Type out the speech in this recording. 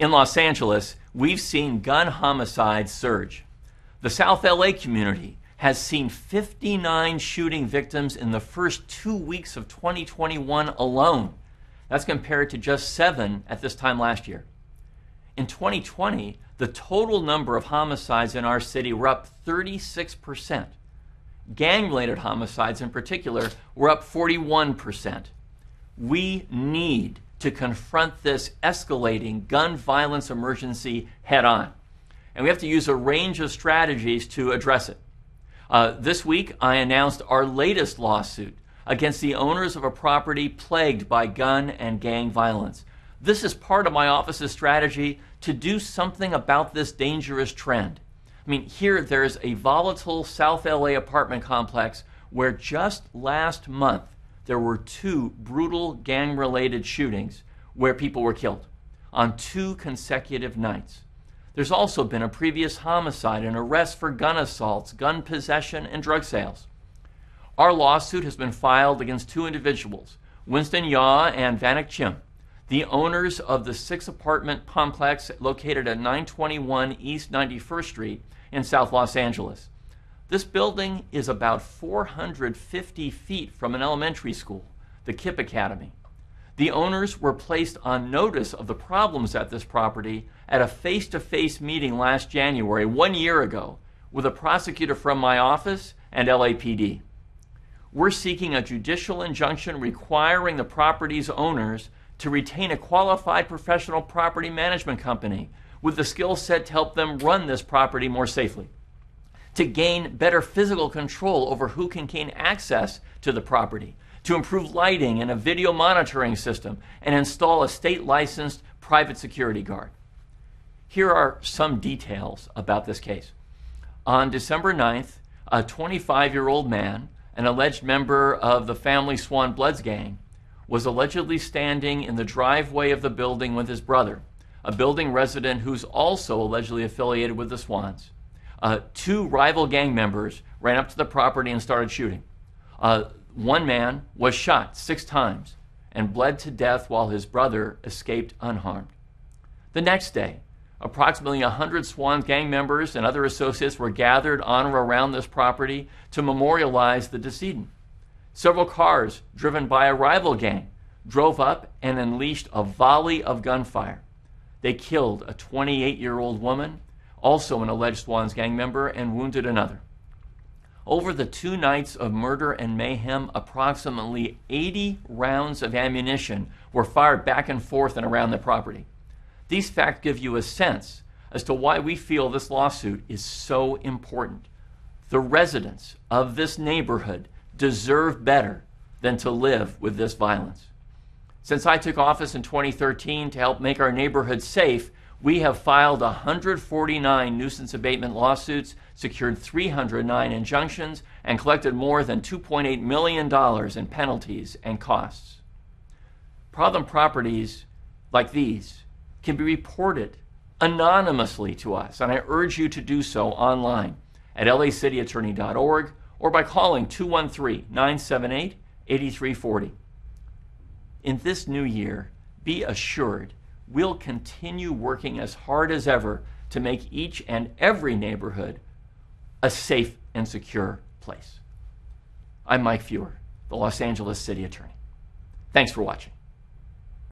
In Los Angeles, we've seen gun homicides surge. The South LA community has seen 59 shooting victims in the first two weeks of 2021 alone. That's compared to just seven at this time last year. In 2020, the total number of homicides in our city were up 36%. Gang related homicides, in particular, were up 41%. We need to confront this escalating gun violence emergency head on. And we have to use a range of strategies to address it. Uh, this week, I announced our latest lawsuit against the owners of a property plagued by gun and gang violence. This is part of my office's strategy to do something about this dangerous trend. I mean, here there's a volatile South LA apartment complex where just last month there were two brutal gang related shootings where people were killed on two consecutive nights. There's also been a previous homicide and arrest for gun assaults, gun possession, and drug sales. Our lawsuit has been filed against two individuals, Winston Yaw and Vanek Chim, the owners of the six apartment complex located at 921 East 91st Street in South Los Angeles. This building is about 450 feet from an elementary school, the KIPP Academy. The owners were placed on notice of the problems at this property at a face to face meeting last January, one year ago, with a prosecutor from my office and LAPD. We're seeking a judicial injunction requiring the property's owners to retain a qualified professional property management company with the skill set to help them run this property more safely, to gain better physical control over who can gain access to the property, to improve lighting and a video monitoring system, and install a state licensed private security guard. Here are some details about this case. On December 9th, a 25 year old man, an alleged member of the family Swan Bloods gang, was allegedly standing in the driveway of the building with his brother, a building resident who's also allegedly affiliated with the Swans. Uh, two rival gang members ran up to the property and started shooting. Uh, one man was shot six times and bled to death while his brother escaped unharmed. The next day, approximately 100 Swan gang members and other associates were gathered on or around this property to memorialize the decedent. Several cars driven by a rival gang drove up and unleashed a volley of gunfire. They killed a 28 year old woman, also an alleged Swans gang member, and wounded another. Over the two nights of murder and mayhem, approximately 80 rounds of ammunition were fired back and forth and around the property. These facts give you a sense as to why we feel this lawsuit is so important. The residents of this neighborhood deserve better than to live with this violence. Since I took office in 2013 to help make our neighborhood safe, we have filed 149 nuisance abatement lawsuits, secured 309 injunctions, and collected more than $2.8 million in penalties and costs. Problem properties like these can be reported anonymously to us, and I urge you to do so online at lacityattorney.org or by calling 213 978 8340. In this new year, be assured we'll continue working as hard as ever to make each and every neighborhood a safe and secure place. I'm Mike Feuer, the Los Angeles City Attorney. Thanks for watching.